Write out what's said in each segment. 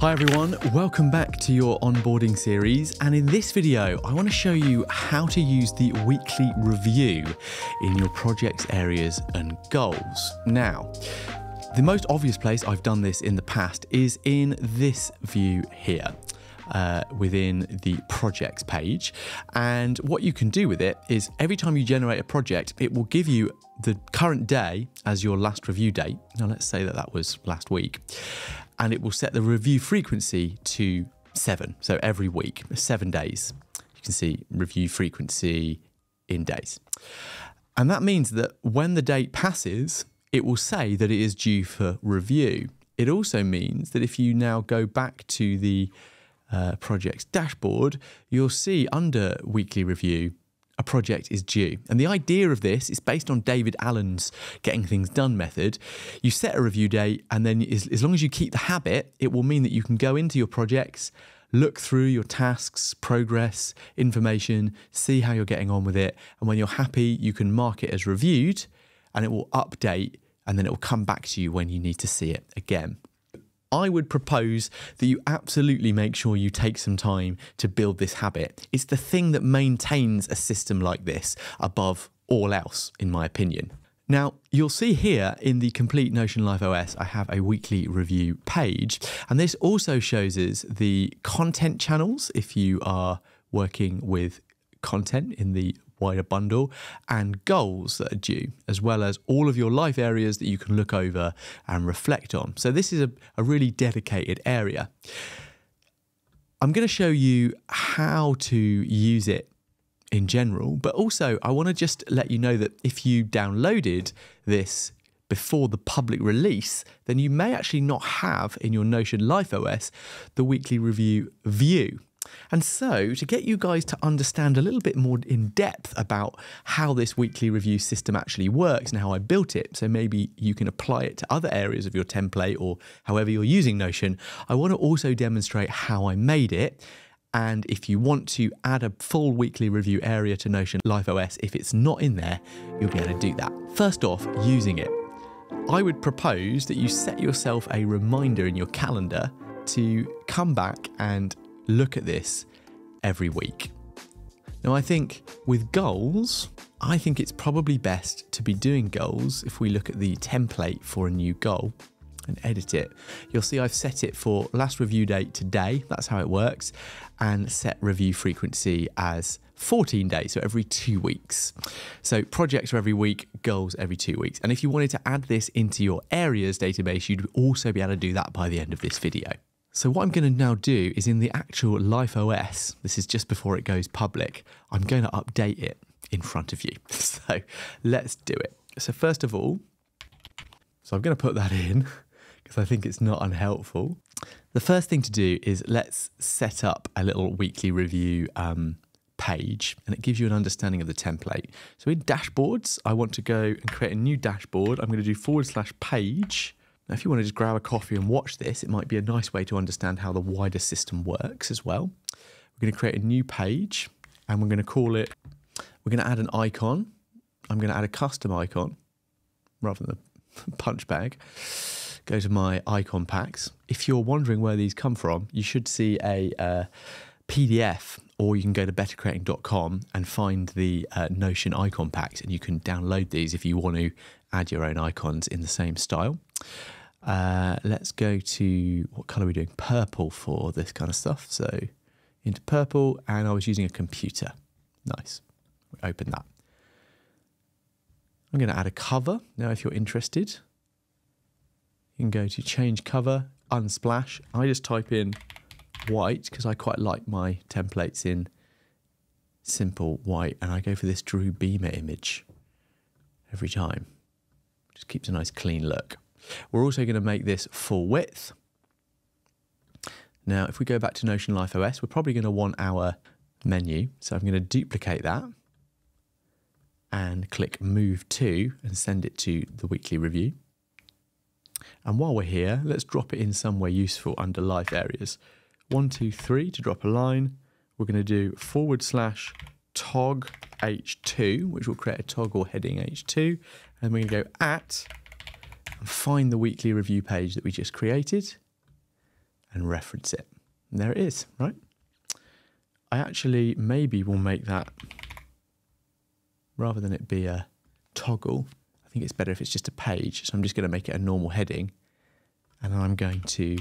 Hi everyone, welcome back to your onboarding series and in this video I want to show you how to use the weekly review in your projects areas and goals. Now, the most obvious place I've done this in the past is in this view here. Uh, within the projects page. And what you can do with it is every time you generate a project, it will give you the current day as your last review date. Now, let's say that that was last week and it will set the review frequency to seven. So every week, seven days. You can see review frequency in days. And that means that when the date passes, it will say that it is due for review. It also means that if you now go back to the uh, project's dashboard, you'll see under weekly review a project is due. And the idea of this is based on David Allen's getting things done method. You set a review date, and then as, as long as you keep the habit, it will mean that you can go into your projects, look through your tasks, progress, information, see how you're getting on with it. And when you're happy, you can mark it as reviewed and it will update and then it will come back to you when you need to see it again. I would propose that you absolutely make sure you take some time to build this habit. It's the thing that maintains a system like this above all else, in my opinion. Now, you'll see here in the complete Notion Life OS, I have a weekly review page, and this also shows us the content channels if you are working with content in the wider bundle and goals that are due, as well as all of your life areas that you can look over and reflect on. So, this is a, a really dedicated area. I'm going to show you how to use it in general, but also I want to just let you know that if you downloaded this before the public release, then you may actually not have in your Notion Life OS the weekly review view. And so, to get you guys to understand a little bit more in depth about how this weekly review system actually works and how I built it, so maybe you can apply it to other areas of your template or however you're using Notion, I want to also demonstrate how I made it. And if you want to add a full weekly review area to Notion Life OS, if it's not in there, you'll be able to do that. First off, using it. I would propose that you set yourself a reminder in your calendar to come back and look at this every week. Now, I think with goals, I think it's probably best to be doing goals if we look at the template for a new goal and edit it. You'll see I've set it for last review date today, that's how it works, and set review frequency as 14 days, so every two weeks. So projects are every week, goals every two weeks. And if you wanted to add this into your areas database, you'd also be able to do that by the end of this video. So what I'm going to now do is in the actual Life OS, this is just before it goes public, I'm going to update it in front of you. So let's do it. So first of all, so I'm going to put that in because I think it's not unhelpful. The first thing to do is let's set up a little weekly review um, page and it gives you an understanding of the template. So in dashboards, I want to go and create a new dashboard. I'm going to do forward slash page now, if you want to just grab a coffee and watch this, it might be a nice way to understand how the wider system works as well. We're going to create a new page and we're going to call it, we're going to add an icon. I'm going to add a custom icon rather than the punch bag. Go to my icon packs. If you're wondering where these come from, you should see a uh, PDF or you can go to bettercreating.com and find the uh, Notion icon packs and you can download these if you want to add your own icons in the same style. Uh, let's go to what color are we doing? Purple for this kind of stuff. So into purple, and I was using a computer. Nice. We open that. I'm going to add a cover now. If you're interested, you can go to change cover, unsplash. I just type in white because I quite like my templates in simple white, and I go for this Drew Beamer image every time. Just keeps a nice clean look. We're also going to make this full width. Now, if we go back to Notion Life OS, we're probably going to want our menu. So I'm going to duplicate that and click Move To and send it to the weekly review. And while we're here, let's drop it in somewhere useful under Life Areas. One, two, three to drop a line. We're going to do forward slash tog h2, which will create a toggle heading h2. And we're going to go at and find the weekly review page that we just created. and reference it. And there it is, right? I actually maybe will make that rather than it be a toggle. I think it's better if it's just a page. So I'm just going to make it a normal heading and I'm going to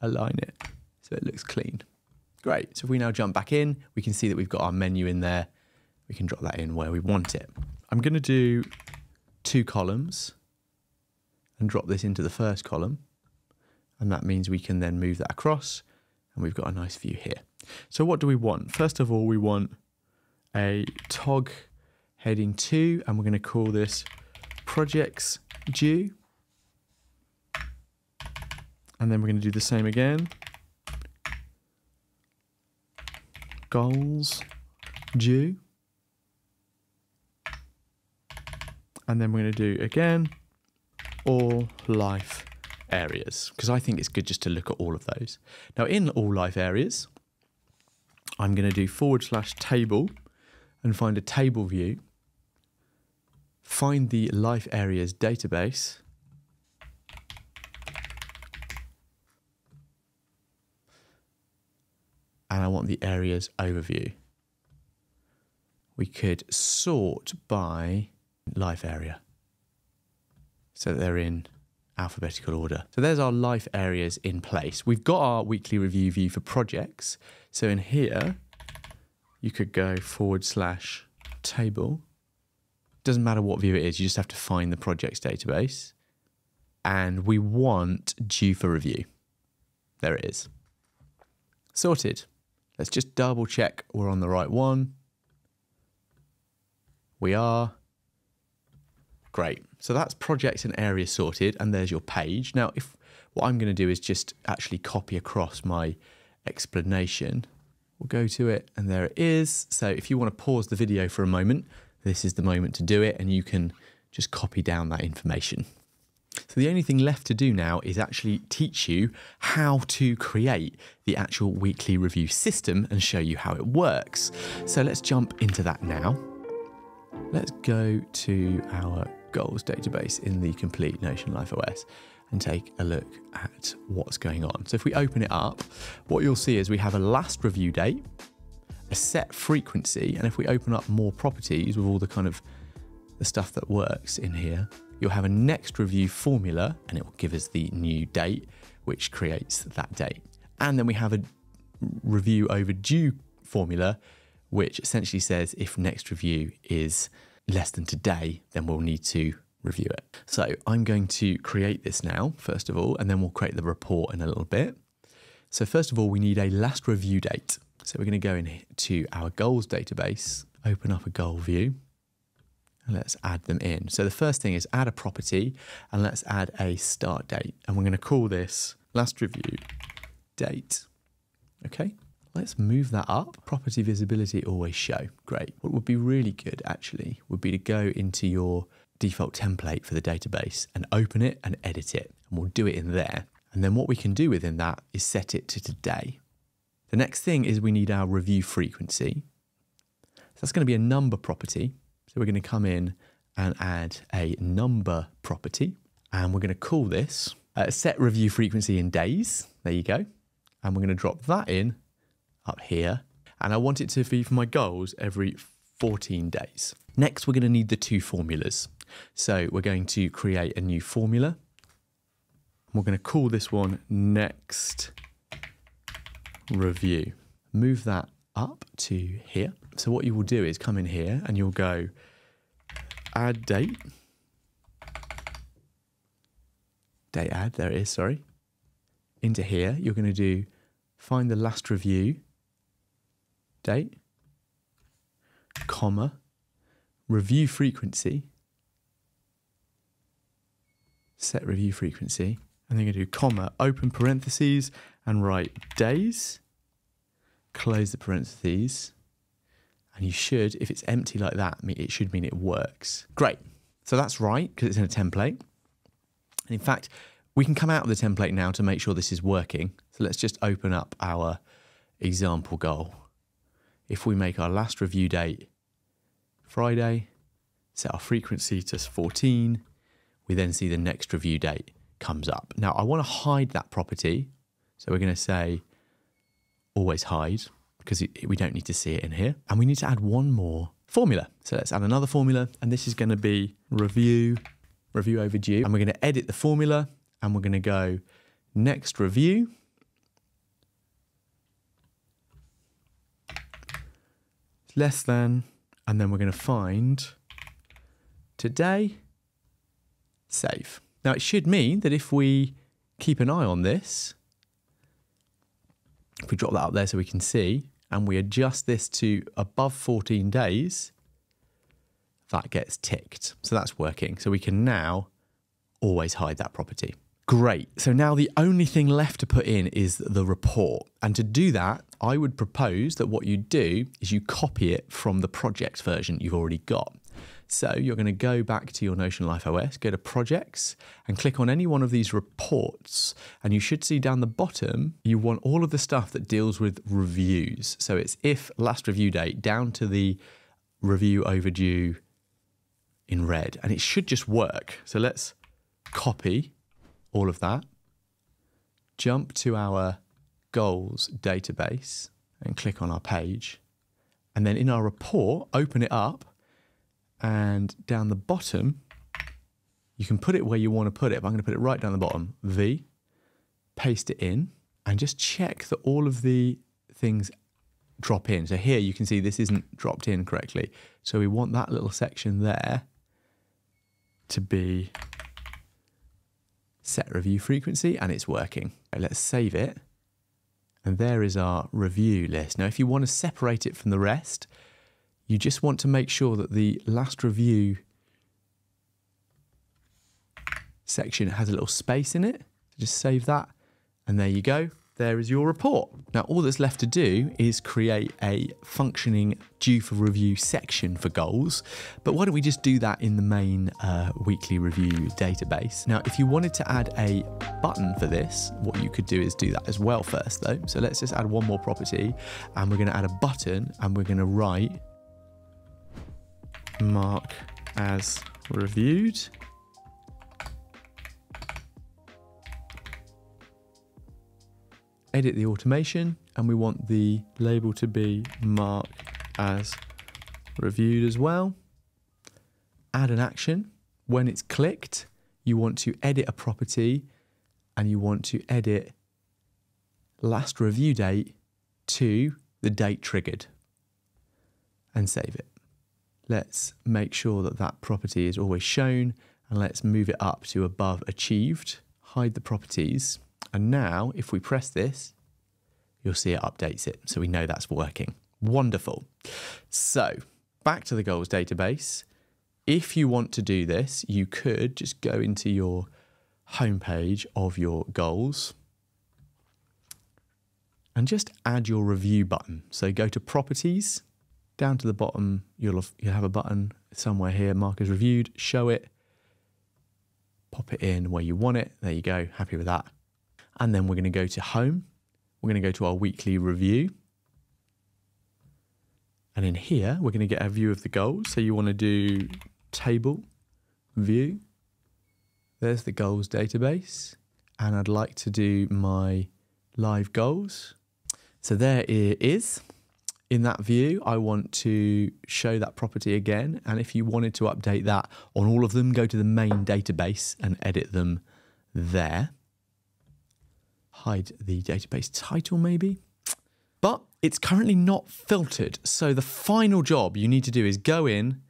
align it so it looks clean. Great. So if we now jump back in, we can see that we've got our menu in there. We can drop that in where we want it. I'm going to do two columns and drop this into the first column. And that means we can then move that across and we've got a nice view here. So what do we want? First of all, we want a tog heading two, and we're going to call this projects due. And then we're going to do the same again. Goals due. And then we're going to do again all life areas because I think it's good just to look at all of those. Now, in all life areas, I'm going to do forward slash table and find a table view, find the life areas database, and I want the areas overview. We could sort by life area so they're in alphabetical order. So there's our life areas in place. We've got our weekly review view for projects. So in here, you could go forward slash table. Doesn't matter what view it is, you just have to find the projects database. And we want due for review. There it is. Sorted. Let's just double check we're on the right one. We are. Great. So that's projects and areas sorted, and there's your page. Now, if what I'm going to do is just actually copy across my explanation, we'll go to it, and there it is. So if you want to pause the video for a moment, this is the moment to do it, and you can just copy down that information. So the only thing left to do now is actually teach you how to create the actual weekly review system and show you how it works. So let's jump into that now. Let's go to our goals database in the complete Notion Life OS and take a look at what's going on. So if we open it up, what you'll see is we have a last review date, a set frequency, and if we open up more properties with all the kind of the stuff that works in here, you'll have a next review formula and it will give us the new date, which creates that date. And then we have a review overdue formula, which essentially says if next review is less than today, then we'll need to review it. So I'm going to create this now, first of all, and then we'll create the report in a little bit. So first of all, we need a last review date. So we're going to go into our goals database, open up a goal view, and let's add them in. So the first thing is add a property, and let's add a start date. And we're going to call this last review date. Okay. Let's move that up. Property visibility always show. Great. What would be really good actually would be to go into your default template for the database and open it and edit it. And we'll do it in there. And then what we can do within that is set it to today. The next thing is we need our review frequency. So that's going to be a number property. So we're going to come in and add a number property. And we're going to call this uh, set review frequency in days. There you go. And we're going to drop that in up here. And I want it to be for my goals every 14 days. Next, we're going to need the two formulas. So we're going to create a new formula. We're going to call this one next review. Move that up to here. So what you will do is come in here and you'll go add date. Date add, there it is, sorry. Into here, you're going to do find the last review date, comma, review frequency, set review frequency, and then going to do comma, open parentheses, and write days, close the parentheses, and you should, if it's empty like that, it should mean it works. Great. So that's right, because it's in a template. And in fact, we can come out of the template now to make sure this is working. So let's just open up our example goal if we make our last review date Friday, set our frequency to 14, we then see the next review date comes up. Now I want to hide that property. So we're going to say always hide because we don't need to see it in here. And we need to add one more formula. So let's add another formula and this is going to be review, review overdue. And we're going to edit the formula and we're going to go next review. Less than, and then we're going to find today, save. Now it should mean that if we keep an eye on this, if we drop that up there so we can see, and we adjust this to above 14 days, that gets ticked. So that's working. So we can now always hide that property. Great. So now the only thing left to put in is the report. And to do that, I would propose that what you do is you copy it from the project version you've already got. So you're going to go back to your Notion Life OS, go to projects and click on any one of these reports. And you should see down the bottom, you want all of the stuff that deals with reviews. So it's if last review date down to the review overdue in red. And it should just work. So let's copy all of that, jump to our goals database and click on our page. And then in our report, open it up and down the bottom, you can put it where you want to put it. But I'm going to put it right down the bottom, V, paste it in, and just check that all of the things drop in. So here you can see this isn't dropped in correctly. So we want that little section there to be set review frequency and it's working. let's save it. And there is our review list. Now, if you want to separate it from the rest, you just want to make sure that the last review section has a little space in it. So just save that. And there you go. There is your report. Now, all that's left to do is create a functioning due for review section for goals. But why don't we just do that in the main uh, weekly review database? Now, if you wanted to add a button for this, what you could do is do that as well first, though. So let's just add one more property and we're going to add a button and we're going to write mark as reviewed. Edit the automation and we want the label to be mark as reviewed as well. Add an action. When it's clicked, you want to edit a property and you want to edit last review date to the date triggered and save it let's make sure that that property is always shown and let's move it up to above achieved, hide the properties. And now if we press this, you'll see it updates it. So we know that's working. Wonderful. So back to the goals database. If you want to do this, you could just go into your homepage of your goals and just add your review button. So go to properties down to the bottom, you'll have, you'll have a button somewhere here, mark as reviewed, show it, pop it in where you want it. There you go, happy with that. And then we're going to go to home. We're going to go to our weekly review. And in here, we're going to get a view of the goals. So you want to do table, view. There's the goals database. And I'd like to do my live goals. So there it is in that view, I want to show that property again. And if you wanted to update that on all of them, go to the main database and edit them there. Hide the database title maybe. But it's currently not filtered. So the final job you need to do is go in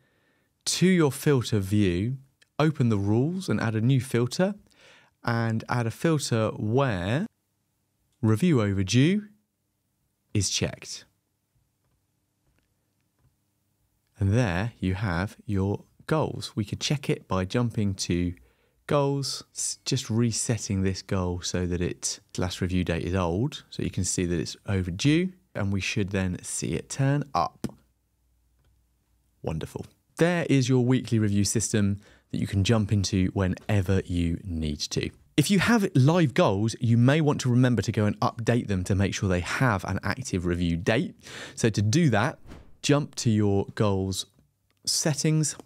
to your filter view, open the rules and add a new filter and add a filter where review overdue is checked. And there you have your goals. We could check it by jumping to goals, just resetting this goal so that its last review date is old. So you can see that it's overdue and we should then see it turn up. Wonderful. There is your weekly review system that you can jump into whenever you need to. If you have live goals, you may want to remember to go and update them to make sure they have an active review date. So to do that, jump to your goals settings,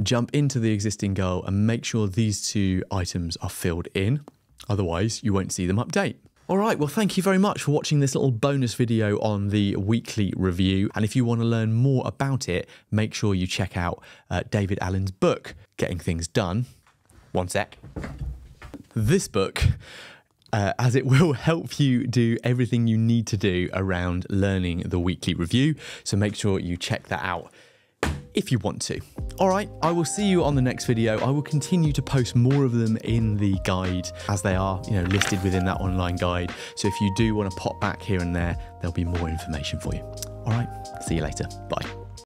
jump into the existing goal and make sure these two items are filled in. Otherwise, you won't see them update. All right, well, thank you very much for watching this little bonus video on the weekly review. And if you want to learn more about it, make sure you check out uh, David Allen's book, Getting Things Done. One sec. This book, uh, as it will help you do everything you need to do around learning the weekly review. So make sure you check that out if you want to. All right, I will see you on the next video. I will continue to post more of them in the guide as they are, you know, listed within that online guide. So if you do want to pop back here and there, there'll be more information for you. All right, see you later. Bye.